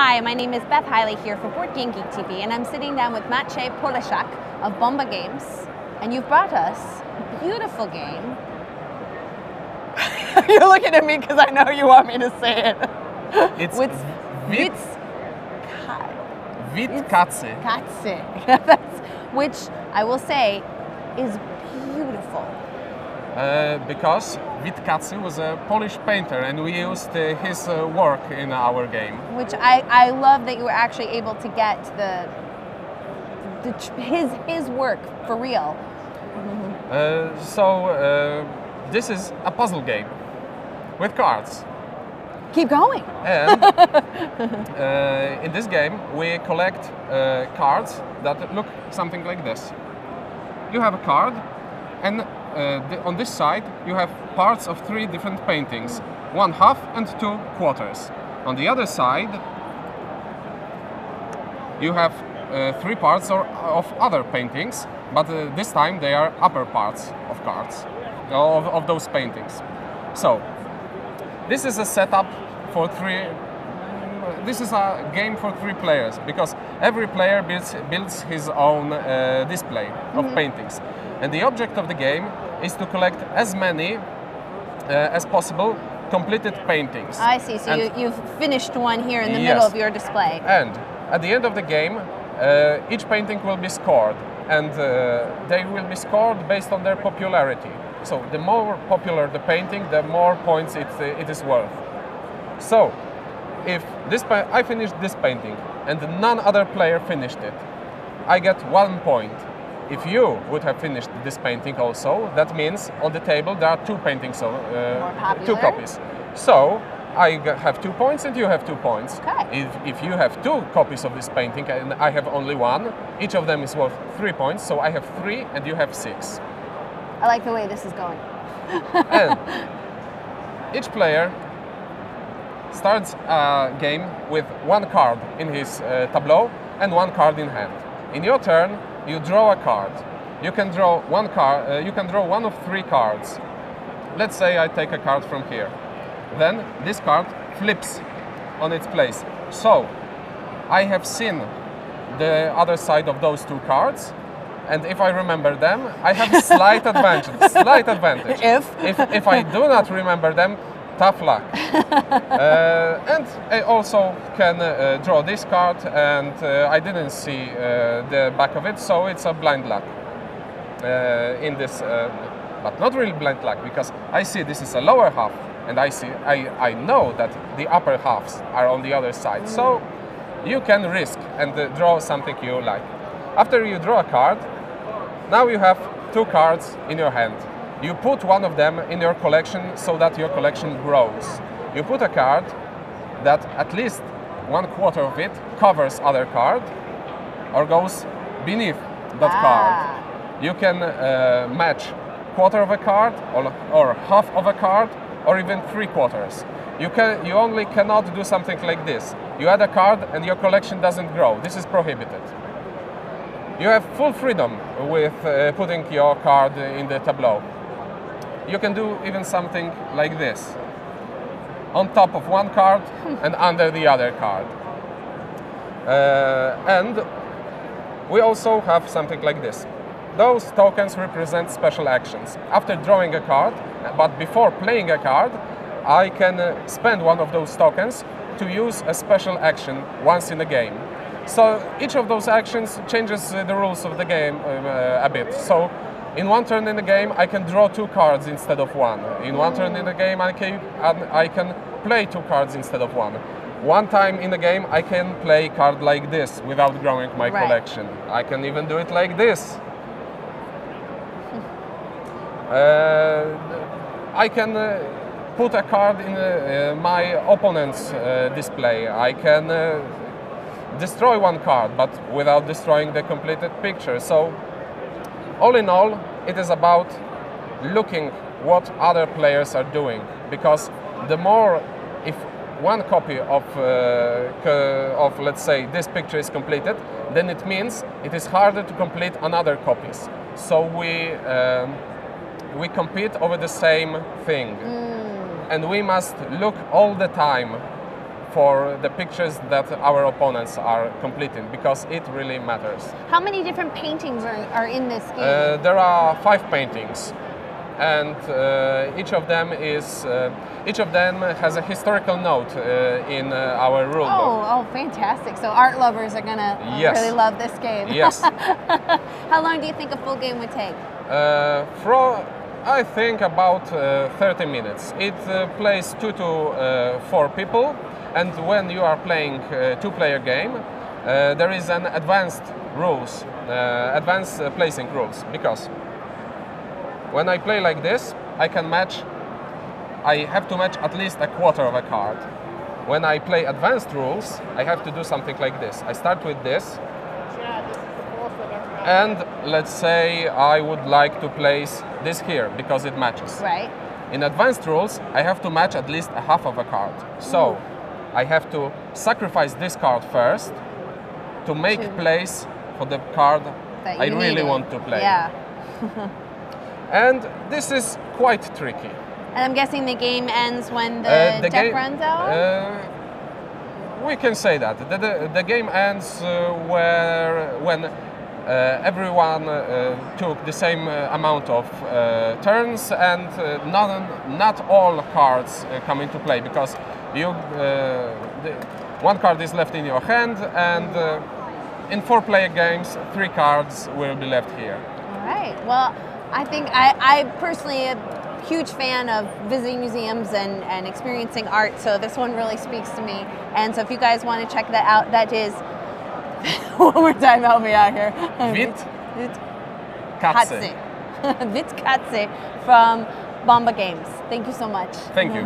Hi, my name is Beth Heile here for Board Game Geek TV, and I'm sitting down with Maciej Poleszak of Bomba Games, and you've brought us a beautiful game. You're looking at me because I know you want me to say it. It's Witz Witkacy. Katze, That's- which I will say is beautiful. Uh, because Witkacy was a Polish painter and we used uh, his uh, work in our game. Which I, I love that you were actually able to get the, the his his work for real. Uh, so uh, this is a puzzle game with cards. Keep going. And uh, in this game we collect uh, cards that look something like this. You have a card and the, on this side you have parts of three different paintings. One half and two quarters. On the other side you have uh, three parts or, of other paintings, but uh, this time they are upper parts of cards, of, of those paintings. So, this is a setup for three. This is a game for three players because every player builds, builds his own uh, display of paintings. And the object of the game is to collect as many uh, as possible completed paintings. I see. So And- you, you've finished one here in the Yes. middle of your display. And at the end of the game, uh, each painting will be scored, and uh, they will be scored based on their popularity. So the more popular the painting, the more points it, it is worth. So, if this I finished this painting and none other player finished it, I get one point. If you would have finished this painting also, that means on the table there are two paintings, uh, two copies. So I have two points and you have two points. Okay. If, if you have two copies of this painting and I have only one, each of them is worth three points. So I have three and you have six. I like the way this is going. and each player starts a game with one card in his uh, tableau and one card in hand. In your turn, you draw a card. You can draw one card. Uh, you can draw one of three cards. Let's say I take a card from here. Then this card flips on its place. So I have seen the other side of those two cards, and if I remember them, I have a slight advantage. Slight advantage. If? if if I do not remember them, tough luck. uh, and I also can uh, draw this card, and uh, I didn't see uh, the back of it, so it's a blind luck uh, in this, uh, but not really blind luck because I see this is a lower half, and I see I, I know that the upper halves are on the other side. So you can risk and uh, draw something you like. After you draw a card, now you have two cards in your hand. You put one of them in your collection so that your collection grows. You put a card that at least one quarter of it covers other card or goes beneath that Ah. card. You can uh, match quarter of a card or, or half of a card or even three quarters. You can you only cannot do something like this. You add a card and your collection doesn't grow. This is prohibited. You have full freedom with uh, putting your card in the tableau. You can do even something like this on top of one card and under the other card. Uh, and we also have something like this. Those tokens represent special actions. After drawing a card, but before playing a card, I can uh, spend one of those tokens to use a special action once in a game. So each of those actions changes uh, the rules of the game uh, a bit. So in one turn in the game, I can draw two cards instead of one. In one turn in the game, I can, I can play two cards instead of one. One time in the game, I can play a card like this without growing my Right. collection. I can even do it like this. Uh, I can uh, put a card in uh, my opponent's uh, display. I can uh, destroy one card, but without destroying the completed picture. So, all in all, it is about looking what other players are doing. Because the more, if one copy of, uh, of let's say, this picture is completed, then it means it is harder to complete another copies. So we um, we compete over the same thing, and we must look all the time for the pictures that our opponents are completing because it really matters. How many different paintings are, are in this game? Uh, there are five paintings, and uh, each of them is uh, each of them has a historical note uh, in uh, our rule. Oh, oh, fantastic! So art lovers are gonna Yes. really love this game. Yes. How long do you think a full game would take? Uh, from I think about uh, 30 minutes. It uh, plays two to uh, four people, and when you are playing a two-player game, uh, there is an advanced rules, uh, advanced uh, placing rules because when I play like this, I can match. I have to match at least a quarter of a card. When I play advanced rules, I have to do something like this. I start with this, and let's say I would like to place this here because it matches. Right. In advanced rules, I have to match at least a half of a card. So I have to sacrifice this card first to make place for the card I really needed. want to play. Yeah. And this is quite tricky. And I'm guessing the game ends when the, Uh, deck game- runs out. uh, we can say that the, the, the game ends uh, where when everyone uh, took the same uh, amount of uh, turns and uh, not, not all cards uh, come into play because you uh, the, one card is left in your hand and uh, in four player games three cards will be left here. All right. Well, I think I, I personally am a huge fan of visiting museums and, and experiencing art, so this one really speaks to me. And so if you guys want to check that out, that is one more time, help me out here. Vit Vit Katze. Katze. Vit Katze from Bomba Games. Thank you so much. Thank you.